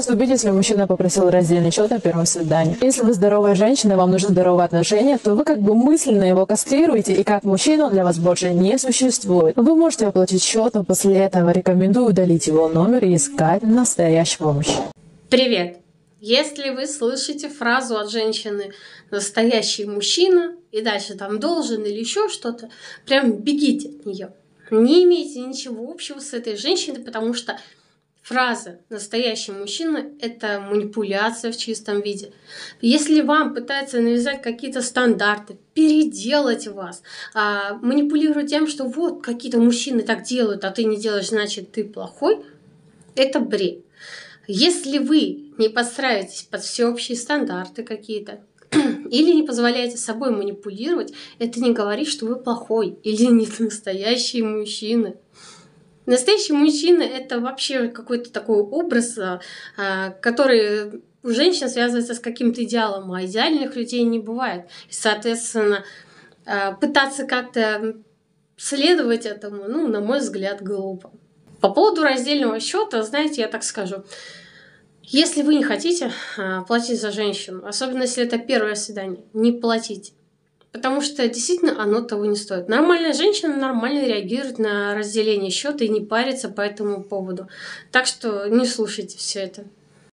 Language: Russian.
поступить, если мужчина попросил раздельный счет на первом свидании? Если вы здоровая женщина, вам нужны здоровые отношения, то вы как бы мысленно его кастрируете, и как мужчина он для вас больше не существует. Вы можете оплатить счет, но после этого рекомендую удалить его номер и искать настоящего мужчину. Привет! Если вы слышите фразу от женщины «настоящий мужчина» и дальше там «должен» или еще что-то, прям бегите от нее. Не имейте ничего общего с этой женщиной, потому что фраза «настоящий мужчина» — это манипуляция в чистом виде. Если вам пытаются навязать какие-то стандарты, переделать вас, а, манипулируют тем, что вот какие-то мужчины так делают, а ты не делаешь, значит ты плохой, это бред. Если вы не подстраиваетесь под всеобщие стандарты какие-то, или не позволяете собой манипулировать, это не говорит, что вы плохой или не настоящий мужчина. Настоящий мужчина это вообще какой-то такой образ, а, а, который у женщин связывается с каким-то идеалом, а идеальных людей не бывает. И, соответственно, а, пытаться как-то следовать этому, ну, на мой взгляд, глупо. По поводу раздельного счета, знаете, я так скажу. Если вы не хотите платить за женщину, особенно если это первое свидание, не платите. Потому что действительно оно того не стоит. Нормальная женщина нормально реагирует на разделение счета и не парится по этому поводу. Так что не слушайте все это.